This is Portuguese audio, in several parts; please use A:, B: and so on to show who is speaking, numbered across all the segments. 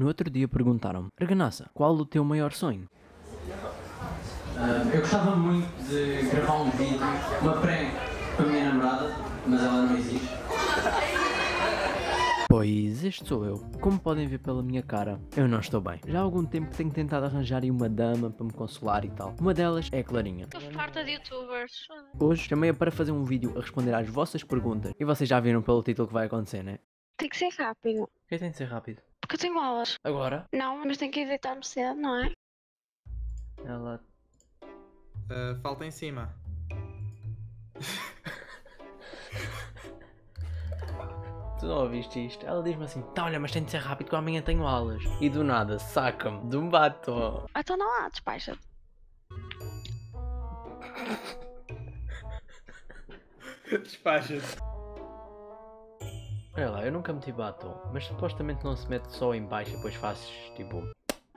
A: No outro dia perguntaram-me, Arganassa, qual o teu maior sonho? eu gostava muito de gravar um vídeo, uma prank com a minha namorada, mas ela não existe. Pois, este sou eu. Como podem ver pela minha cara, eu não estou bem. Já há algum tempo que tenho tentado arranjar aí uma dama para me consolar e tal. Uma delas é a Clarinha.
B: Estou farta de youtubers.
A: Hoje chamei-a para fazer um vídeo a responder às vossas perguntas. E vocês já viram pelo título que vai acontecer, né?
B: Tem que ser rápido.
A: Que tem de ser rápido.
B: Porque eu tenho aulas.
A: Agora,
B: Não, mas tenho que editar-me cedo, não é?
A: ela
C: Uh, falta em cima.
A: Tu não ouviste isto? Ela diz-me assim: tá, olha, mas tem de ser rápido que eu amanhã tenho aulas. E do nada, saca-me de um batom.
B: Ah, então não há, despacha-te.
C: Despacha-te.
A: Olha lá, eu nunca meti batom, mas supostamente não se mete só em baixo e depois fazes tipo.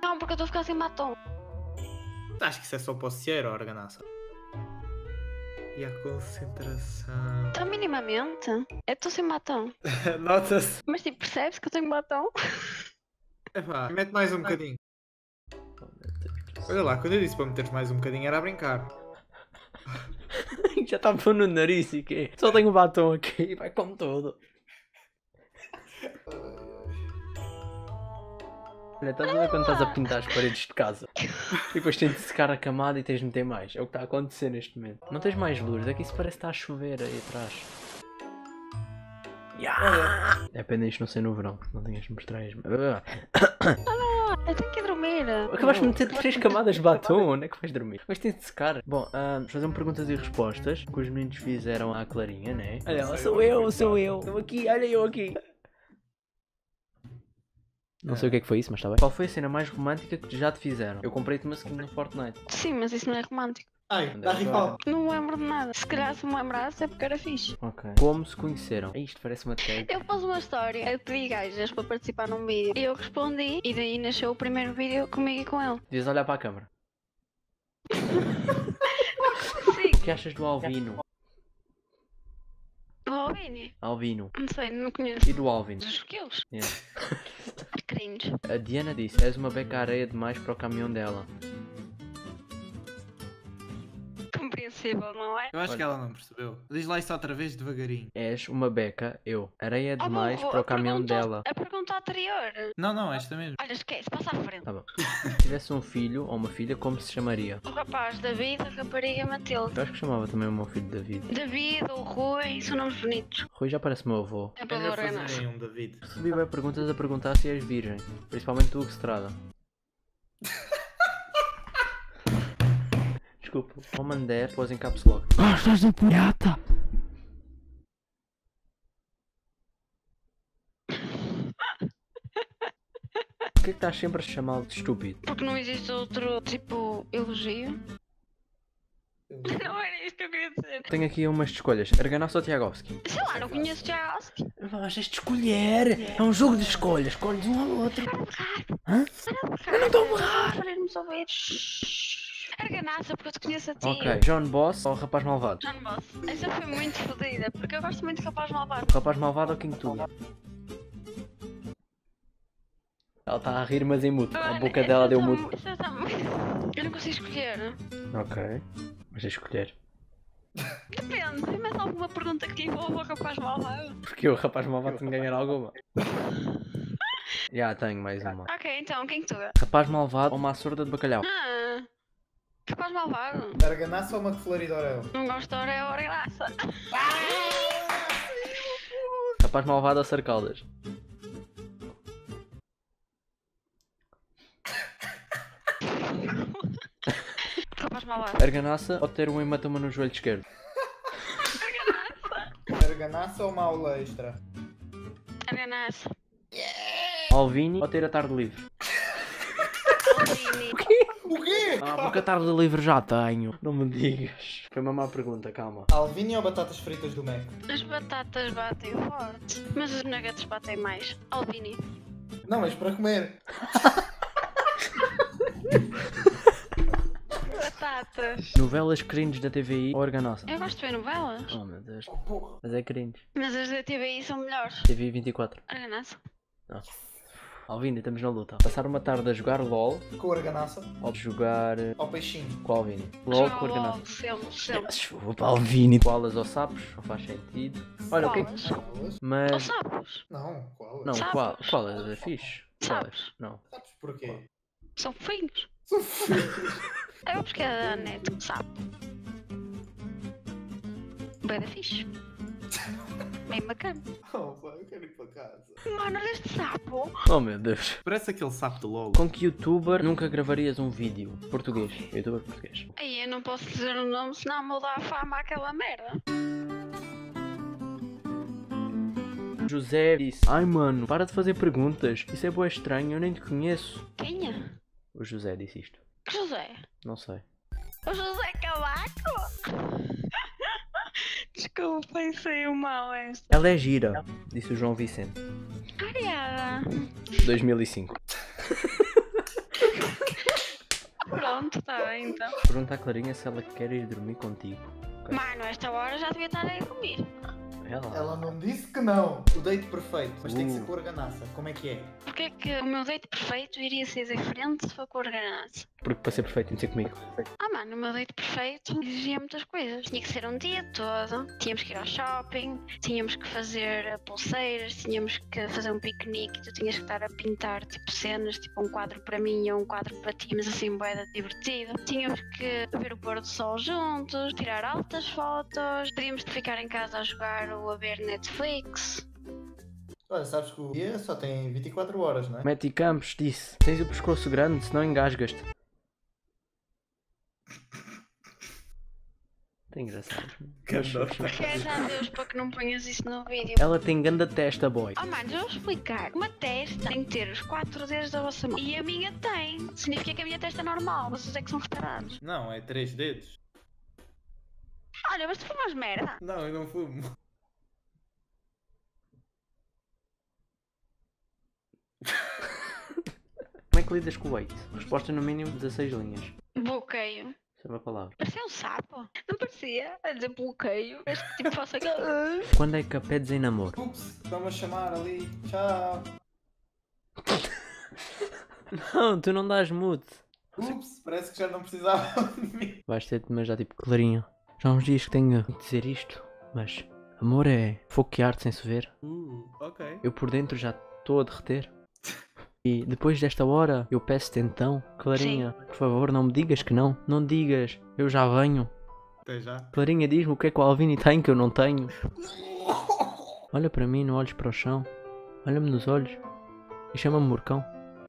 B: Não, porque eu estou a ficar sem batom.
C: Acho que isso é só para o cieiro, organaça. E a concentração.
B: Então, minimamente, eu estou sem batom.
C: Nota-se.
B: Mas tipo, percebes que eu tenho batom?
C: Epá, mete mais um bocadinho. Olha lá, quando eu disse para meteres mais um bocadinho era a brincar.
A: Já está pondo no nariz e quê? Só tenho um batom aqui e vai com tudo. Olha, estás a ver quando estás a pintar as paredes de casa? E depois tens de secar a camada e tens de meter mais. É o que está a acontecer neste momento. Não tens mais luz, daqui isso parece que está a chover aí atrás. Yeah! É pena isto não ser no verão, porque não tinhas de mostrar as... Ah,
B: Ah, eu tenho que ir dormir.
A: Acabaste de meter três camadas de batom, onde é que vais dormir? Mas tens de secar. Bom, ah, vamos fazer um perguntas e respostas que os meninos fizeram à Clarinha, né? Olha, lá, sou eu, sou eu. Estou aqui, olha eu aqui. Não sei o que é que foi isso, mas está bem. Qual foi a cena mais romântica que já te fizeram? Eu comprei-te uma skin no Fortnite.
B: Sim, mas isso não é romântico.
C: Ai, dá rival.
B: Não me lembro de nada. Se calhar se me lembrasse é porque era fixe.
A: Ok. Como se conheceram? Isto parece uma tag.
B: Eu pus uma história, eu pedi gajas para participar num vídeo. E eu respondi, e daí nasceu o primeiro vídeo comigo e com ele.
A: Devias olhar para a câmara. O que achas do Alvino?
B: O Albini?
A: Alvino.
B: Não sei, não conheço.
A: E do Alvin?
B: Dos esquilos.
A: Yeah.
B: Cringe.
A: A Diana disse: És uma beca areia demais para o caminhão dela.
B: Compreensível, não é?
C: Eu acho
A: Olha.
C: que ela não percebeu. Diz lá isso outra vez devagarinho.
A: És uma beca, eu. Areia
B: Oh,
A: demais
B: burro,
A: para o caminhão
B: pergunta-
A: dela.
B: A pergunta anterior.
C: Não, não, esta mesmo.
B: Olha, esquece, passa à frente.
A: Tá bom. Se tivesse um filho ou uma filha, como se chamaria?
B: O rapaz David, a rapariga Matilde.
A: Eu acho que chamava também o meu filho David.
B: David ou Rui, são nomes bonitos.
A: Rui já parece meu avô.
B: É
C: É
B: para.
A: Recebi bem perguntas a perguntar se és virgem. Principalmente tu, Estrada. Desculpa. Commander, pôs em caps lock. Gostas de pirata? Porquê que estás sempre a chamá-lo de estúpido?
B: Porque não existe outro tipo elogio. Não era isso que eu queria dizer.
A: Tenho aqui umas escolhas. Arganasso ou Tiagovski?
B: Sei lá, não conheço
A: tens de escolher. É um jogo de escolhas. Escolhes um ao outro.
B: Para de.
A: Hã?
B: Para de.
A: Eu não estou a berrar.
B: Para nos ouvir. Arganaça, porque eu te conheço a ti.
A: Ok. John Boss ou Rapaz Malvado?
B: John Boss. Essa foi muito fodida, porque eu gosto muito de rapaz malvado.
A: Rapaz Malvado ou King Tuga? Ela está a rir, mas em mudo. A
B: Olha,
A: boca dela deu
B: tá
A: mudo.
B: mu- essa tá mu- Eu não consigo escolher.
A: Ok. Mas a escolher.
B: Depende, tem mais alguma pergunta que envolva o rapaz malvado?
A: Porque o Rapaz Malvado tem que ganhar alguma. Já tenho mais uma.
B: Ok, então, quem que tu é?
A: Rapaz Malvado ou uma sorda de bacalhau?
B: Ah, rapaz malvado.
C: Arganaça ou uma florida Orel?
B: Não gosto de hora, é hora graça.
A: Rapaz Malvado ou Sarcaldas?
B: Rapaz malvado.
A: Arganaça ou ter um hematoma no joelho esquerdo?
C: Arganaça ou uma aula extra?
B: Arganaça.
A: Alvini ou ter a tarde livre?
B: Albini.
C: O quê?
A: Ah, porque a tarde livre já tenho. Não me digas. Foi uma má pergunta, calma.
C: Alvini ou batatas fritas do Mac?
B: As batatas batem forte, mas os nuggets batem mais. Albini.
C: Não, mas para comer.
B: Batatas.
A: Novelas cringe da TVI ou Arganossa?
B: Eu gosto de ver novelas,
A: Oh meu Deus. Mas é cringe.
B: mas as da TVI são melhores.
A: TVI 24.
B: Arganaça.
A: Alvini, estamos na luta. Passar uma tarde a jogar LOL
C: Com a arganaça
A: ou jogar eh,
C: ao peixinho.
A: com o Alvini? LOL com
B: sempre, sempre.
A: Desculpa, Alvini. Koalas ou sapos? Não faz sentido. Olha, o que é que...
B: Koalas? Ou
A: Mas...
B: sapos?
C: Não, koalas.
A: Não,
B: Sapos.
A: koala- koalas é fixe. Koalas,
B: Sapos.
A: não.
C: Sabes porquê?
B: São fofinhos.
C: São feios.
B: Eu busquei a net, sapo. Bem da fixe. Bem bacana.
C: Oh, pá, eu quero ir para casa.
B: Mano, olha este sapo.
A: Oh meu Deus.
C: Parece aquele sapo do LOL.
A: Com que youtuber nunca gravarias um vídeo? Português. Youtuber português.
B: Aí eu não posso dizer o nome, senão vou dar fama àquela merda.
A: José disse: Ai mano, para de fazer perguntas. Isso é boa estranho, eu nem te conheço.
B: Quem é?
A: O José disse isto.
B: José.
A: Não sei.
B: O José Cavaco? Desculpa, pensei o mal esta.
A: Ela é gira, disse o João Vicente.
B: Obrigada.
A: 2005.
B: Pronto, tá bem então.
A: Pergunta à Clarinha se ela quer ir dormir contigo.
B: Mano, esta hora já devia estar aí a
A: Ela.
C: Ela não disse que não. O date perfeito. Mas tem que ser
A: Uh.
C: com a arganaça. Como é que é?
B: Porquê que o meu date perfeito iria ser diferente se for com organança?
A: Porque para ser perfeito tem de ser comigo.
B: Ah mano, o meu date perfeito exigia muitas coisas. Tinha que ser um dia todo, tínhamos que ir ao shopping, tínhamos que fazer pulseiras, tínhamos que fazer um piquenique, tu tinhas que estar a pintar tipo cenas, tipo um quadro para mim ou um quadro para ti, mas assim boeda divertido. Tínhamos que ver o pôr do sol juntos, tirar altas fotos, podíamos ficar em casa a jogar ou a ver Netflix.
C: Olha, sabes que o dia só tem 24 horas, não é?
A: Matty Campos disse: Tens o pescoço grande, senão engasgas-te. Tá engraçado.
B: Queres a Deus para que não ponhas isso no vídeo?
A: Ela tem ganda testa, boy.
B: Oh mano, eu vou explicar. Uma testa tem que ter os quatro dedos da vossa mão. E a minha tem. Significa que a minha testa é normal. Vocês é que são reparados.
C: Não, é 3 dedos.
B: Olha, mas tu fumas merda.
C: Não, eu não fumo.
A: Como é que lidas com o weight? Resposta no mínimo 16 linhas.
B: Bloqueio.
A: Isso é uma palavra.
B: Parecia um sapo. Não parecia? A dizer bloqueio. Acho que tipo faço aquele.
A: Quando é que a pedes em namoro?
C: Ups, estão-me a chamar ali. Tchau.
A: Não, tu não dás mute.
C: Ups, parece que já não precisavam de mim.
A: Vais ter de manjar tipo Clarinha. Já há uns dias que tenho de dizer isto, mas amor é fogo que arde sem se ver.
C: Uh, ok.
A: Eu por dentro já estou a derreter. E depois desta hora eu peço-te então, Clarinha, por favor não me digas que não. Não digas, eu já venho.
C: Até já.
A: Clarinha diz-me o que é que o Alvini tem que eu não tenho. Olha para mim, não olhes para o chão. Olha-me nos olhos e chama-me Murcão.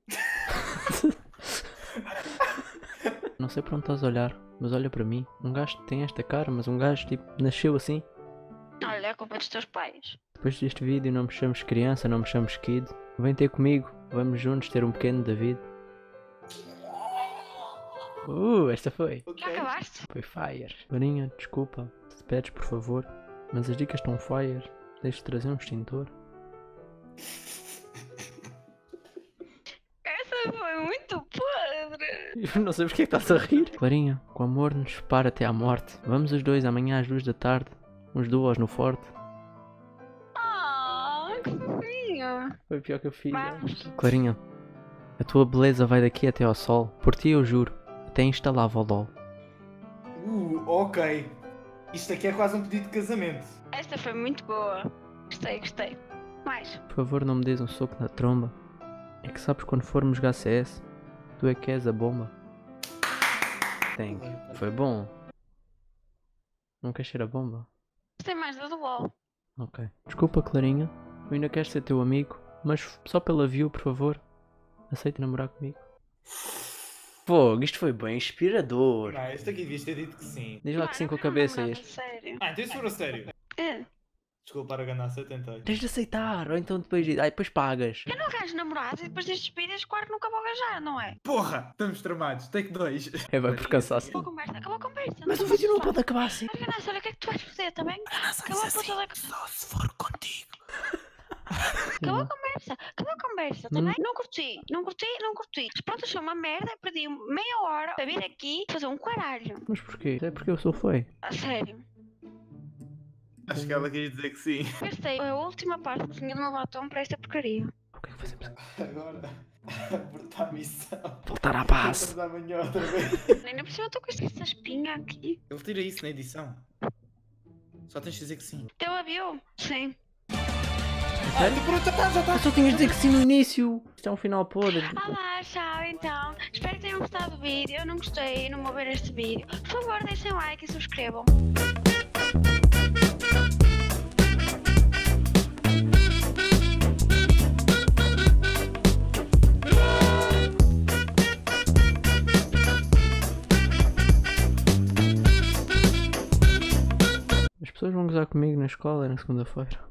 A: não sei para onde estás a olhar, mas olha para mim. Um gajo tem esta cara, mas um gajo tipo nasceu assim.
B: Olha, é culpa dos teus pais.
A: Depois deste vídeo não me chames criança, não me chames kid. Vem ter comigo, vamos juntos ter um pequeno David. Uh, esta foi.
B: Já
C: Ok.
B: acabaste?
A: Foi fire. Clarinha, desculpa, se te pedes por favor, mas as dicas estão fire. Deixa de trazer um extintor.
B: Essa foi muito podre.
A: Eu não sei porque é que estás a rir. Clarinha, com amor nos separa até à morte. Vamos os dois amanhã às duas da tarde. Uns duos no forte. Foi pior que eu fiz.
B: Vamos.
A: Clarinha, a tua beleza vai daqui até ao sol. Por ti eu juro. Até instalava o LOL.
C: Uh, ok. Isto aqui é quase um pedido de casamento.
B: Esta foi muito boa. Gostei, gostei. Mais.
A: Por favor, não me des um soco na tromba. É que sabes quando formos jogar CS, tu é que és a bomba. Thank you. Foi bom. Não queres ser a bomba?
B: Gostei mais da do LOL.
A: Ok. Desculpa, Clarinha. Eu ainda quero ser teu amigo, mas só pela view, por favor. Aceita namorar comigo. Fogo, isto foi bem inspirador.
C: Não, este aqui devias ter dito que sim.
A: Diz lá que sim com a cabeça
B: namorar,
A: este.
B: Sério.
C: Ah, então isso for a sério.
B: É.
C: Desculpa eu tentei.
A: Tens de aceitar, ou então depois diz, ai, depois pagas.
B: Eu não arranjo namorado e depois destes vídeos, claro que nunca vou arranjar, não é?
C: Porra! Estamos tramados. Take 2.
A: É, vai por cansaço.
B: Acabou a conversa, acabou a conversa.
A: Mas o vídeo não pode acabar assim.
B: Olha, Ganassa, olha o que é que tu vais fazer também? Acabou a puta da
C: Só se for contigo.
B: Acabou a conversa, acabou a conversa,
A: Não-
B: também? Não curti, não curti, não curti. As prontas são uma merda, perdi meia hora para vir aqui fazer um caralho.
A: Mas porquê? É porque eu sou feio.
B: A sério.
C: Acho que ela quis dizer que sim.
B: Gastei a última parte do meu batom para esta porcaria.
A: que é que fazemos?
C: Agora, abortar a missão.
A: Voltar à base.
C: da manhã outra vez.
B: Ainda por cima eu estou com esta espinha aqui.
C: Ele tira isso na edição. Só tens de dizer que sim.
B: Teu avião? Sim.
C: Ah, tu pronto, já está, já está.
A: Só tinhas de dizer que sim no início. Isto é um final podre.
B: Ah lá, tchau então. Espero que tenham gostado do vídeo. Eu não gostei, não vou ver este vídeo. Por favor, deixem like e subscrevam.
A: As pessoas vão gozar comigo na escola na segunda-feira.